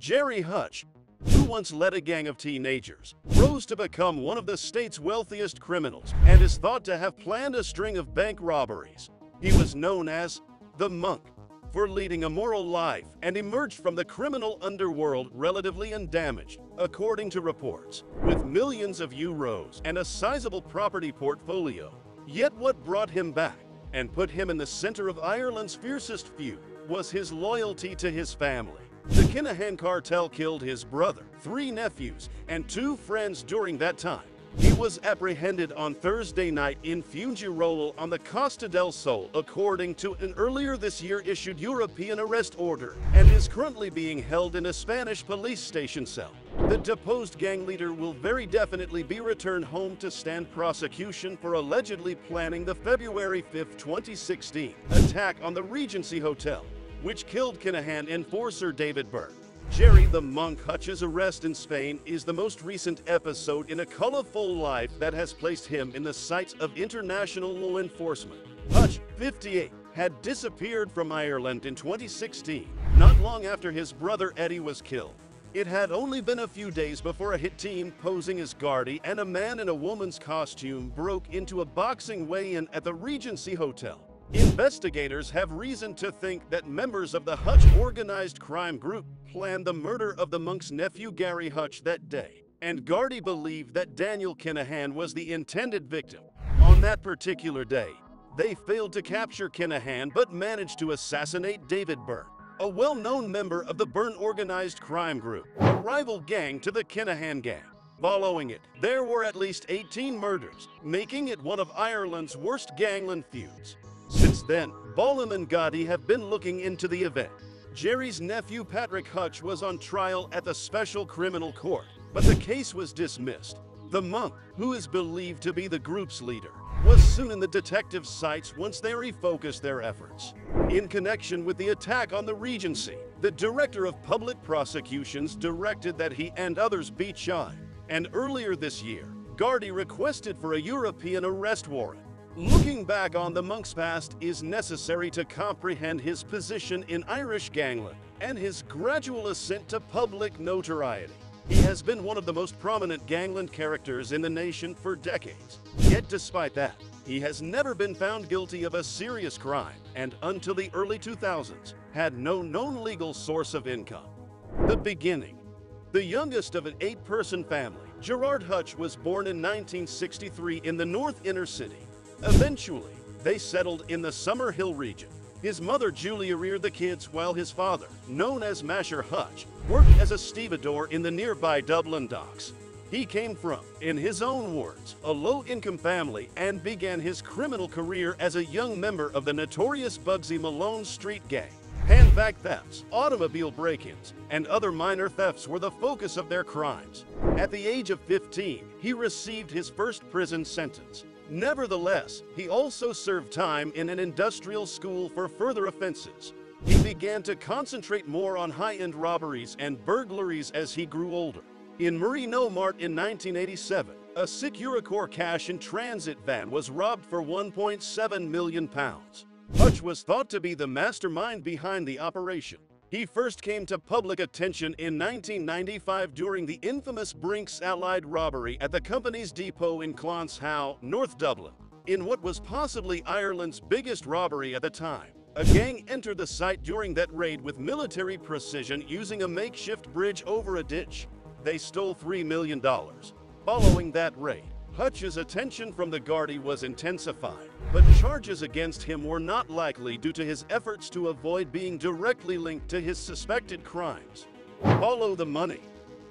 Gerry Hutch, who once led a gang of teenagers, rose to become one of the state's wealthiest criminals and is thought to have planned a string of bank robberies. He was known as the Monk for leading a moral life and emerged from the criminal underworld relatively undamaged, according to reports, with millions of euros and a sizable property portfolio. Yet what brought him back and put him in the center of Ireland's fiercest feud was his loyalty to his family. The Kinahan cartel killed his brother, three nephews, and two friends during that time. He was apprehended on Thursday night in Fuengirola on the Costa del Sol, according to an earlier this year issued European arrest order, and is currently being held in a Spanish police station cell. The deposed gang leader will very definitely be returned home to stand prosecution for allegedly planning the February 5, 2016 attack on the Regency Hotel which killed Kinahan enforcer David Byrne. Gerry the Monk Hutch's arrest in Spain is the most recent episode in a colorful life that has placed him in the sights of international law enforcement. Hutch, 58, had disappeared from Ireland in 2016, not long after his brother Eddie was killed. It had only been a few days before a hit team posing as Gardaí and a man in a woman's costume broke into a boxing weigh-in at the Regency Hotel. Investigators have reason to think that members of the Hutch organized crime group planned the murder of the monk's nephew Gary Hutch that day, and Gardaí believed that Daniel Kinahan was the intended victim. On that particular day, they failed to capture Kinahan but managed to assassinate David Byrne, a well-known member of the Byrne organized crime group, a rival gang to the Kinahan gang. Following it, there were at least 18 murders, making it one of Ireland's worst gangland feuds. Then, Bolam and Gardaí have been looking into the event. Gerry's nephew Patrick Hutch was on trial at the Special Criminal Court, but the case was dismissed. The monk, who is believed to be the group's leader, was soon in the detectives' sights once they refocused their efforts. In connection with the attack on the Regency, the Director of Public Prosecutions directed that he and others be tried, and earlier this year, Gardaí requested for a European arrest warrant. Looking back on the monk's past is necessary to comprehend his position in Irish gangland and his gradual ascent to public notoriety. He has been one of the most prominent gangland characters in the nation for decades. Yet despite that, he has never been found guilty of a serious crime and until the early 2000s had no known legal source of income. The beginning. The youngest of an eight-person family, Gerard Hutch was born in 1963 in the North Inner City Eventually, they settled in the Summerhill region. His mother, Julia, reared the kids while his father, known as Masher Hutch, worked as a stevedore in the nearby Dublin docks. He came from, in his own words, a low-income family and began his criminal career as a young member of the notorious Bugsy Malone Street Gang. Handbag thefts, automobile break-ins, and other minor thefts were the focus of their crimes. At the age of 15, he received his first prison sentence. Nevertheless, he also served time in an industrial school for further offenses. He began to concentrate more on high-end robberies and burglaries as he grew older. In Marino Mart in 1987, a Securicor cash in transit van was robbed for 1.7 million pounds. Hutch was thought to be the mastermind behind the operation. He first came to public attention in 1995 during the infamous Brinks Allied robbery at the company's depot in Clonshaugh, North Dublin. In what was possibly Ireland's biggest robbery at the time, a gang entered the site during that raid with military precision using a makeshift bridge over a ditch. They stole $3 million. Following that raid, Hutch's attention from the Gardaí was intensified, but charges against him were not likely due to his efforts to avoid being directly linked to his suspected crimes. Follow the money.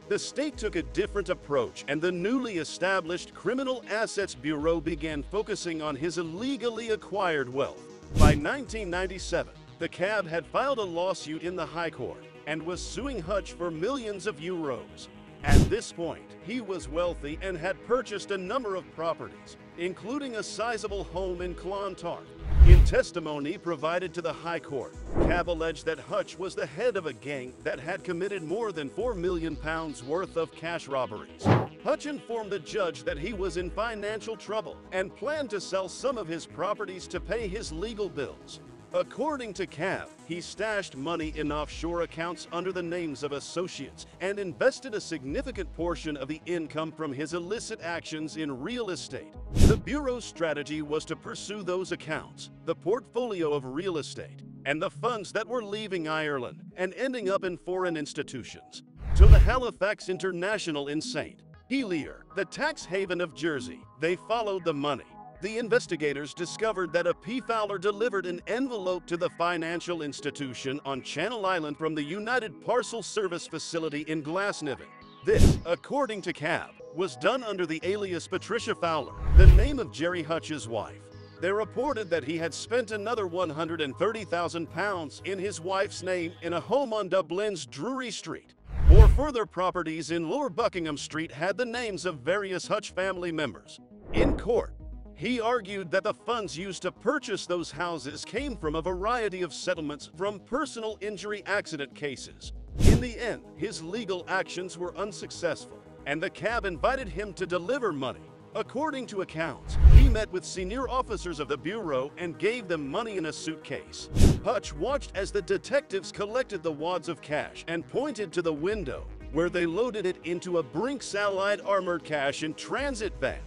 The state took a different approach and the newly established Criminal Assets Bureau began focusing on his illegally acquired wealth. By 1997, the CAB had filed a lawsuit in the High Court and was suing Hutch for millions of euros. At this point, he was wealthy and had purchased a number of properties, including a sizable home in Clontarf. In testimony provided to the High Court, CAB alleged that Hutch was the head of a gang that had committed more than 4 million pounds worth of cash robberies. Hutch informed the judge that he was in financial trouble and planned to sell some of his properties to pay his legal bills. According to CAB, he stashed money in offshore accounts under the names of associates and invested a significant portion of the income from his illicit actions in real estate. The Bureau's strategy was to pursue those accounts, the portfolio of real estate, and the funds that were leaving Ireland and ending up in foreign institutions. To the Halifax International in St. Helier, the tax haven of Jersey, they followed the money. The investigators discovered that a P. Fowler delivered an envelope to the financial institution on Channel Island from the United Parcel Service facility in Glasnevin. This, according to CAB, was done under the alias Patricia Fowler, the name of Gerry Hutch's wife. They reported that he had spent another £130,000 in his wife's name in a home on Dublin's Drury Street. Four further properties in Lower Buckingham Street had the names of various Hutch family members. In court, he argued that the funds used to purchase those houses came from a variety of settlements from personal injury accident cases. In the end, his legal actions were unsuccessful, and the CAB invited him to deliver money. According to accounts, he met with senior officers of the Bureau and gave them money in a suitcase. Hutch watched as the detectives collected the wads of cash and pointed to the window, where they loaded it into a Brinks Allied armored cash in transit van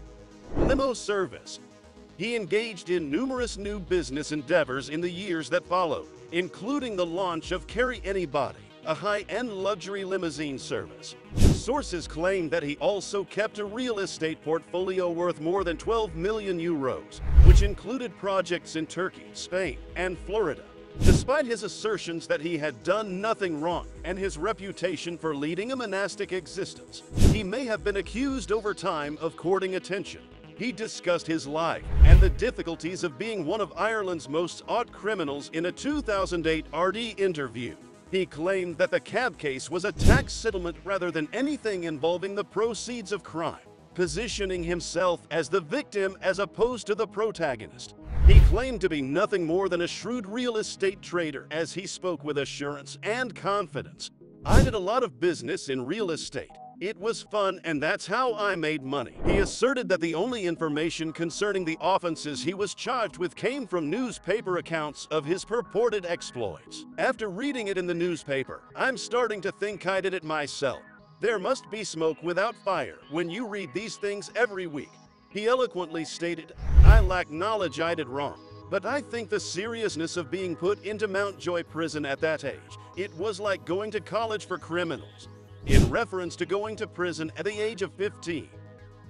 limo service. He engaged in numerous new business endeavors in the years that followed, including the launch of Carry Anybody, a high-end luxury limousine service. Sources claim that he also kept a real estate portfolio worth more than 12 million euros, which included projects in Turkey, Spain, and Florida. Despite his assertions that he had done nothing wrong and his reputation for leading a monastic existence, he may have been accused over time of courting attention. He discussed his life and the difficulties of being one of Ireland's most odd criminals in a 2008 RTÉ interview. He claimed that the CAB case was a tax settlement rather than anything involving the proceeds of crime, positioning himself as the victim as opposed to the protagonist. He claimed to be nothing more than a shrewd real estate trader as he spoke with assurance and confidence. I did a lot of business in real estate. It was fun and that's how I made money. He asserted that the only information concerning the offenses he was charged with came from newspaper accounts of his purported exploits. After reading it in the newspaper, I'm starting to think I did it myself. There must be smoke without fire when you read these things every week. He eloquently stated, I lack knowledge I did wrong. But I think the seriousness of being put into Mountjoy prison at that age, it was like going to college for criminals, in reference to going to prison at the age of 15.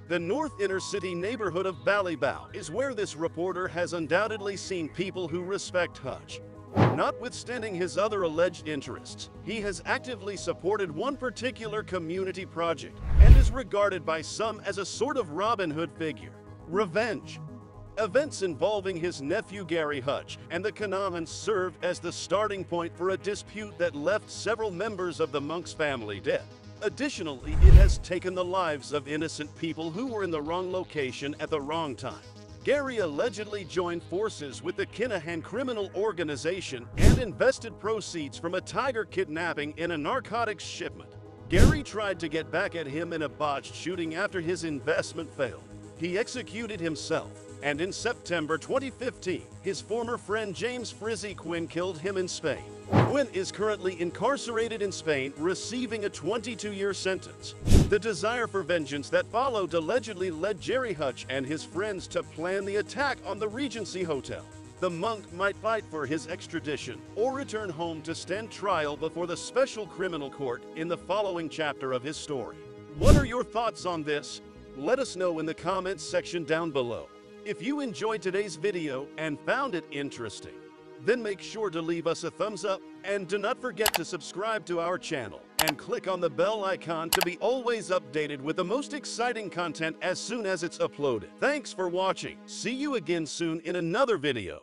The North Inner City neighborhood of Ballybough is where this reporter has undoubtedly seen people who respect Hutch. Notwithstanding his other alleged interests, he has actively supported one particular community project and is regarded by some as a sort of Robin Hood figure. Revenge. Events involving his nephew Gary Hutch and the Kinahans served as the starting point for a dispute that left several members of the Monk's family dead. Additionally, it has taken the lives of innocent people who were in the wrong location at the wrong time. Gary allegedly joined forces with the Kinahan criminal organization and invested proceeds from a tiger kidnapping in a narcotics shipment. Gary tried to get back at him in a botched shooting after his investment failed. He executed himself, and in September 2015, his former friend James Frizzy Quinn killed him in Spain. Quinn is currently incarcerated in Spain, receiving a 22-year sentence. The desire for vengeance that followed allegedly led Gerry Hutch and his friends to plan the attack on the Regency Hotel. The monk might fight for his extradition or return home to stand trial before the Special Criminal Court in the following chapter of his story. What are your thoughts on this? Let us know in the comments section down below. If you enjoyed today's video and found it interesting, then make sure to leave us a thumbs up and do not forget to subscribe to our channel and click on the bell icon to be always updated with the most exciting content as soon as it's uploaded. Thanks for watching. See you again soon in another video.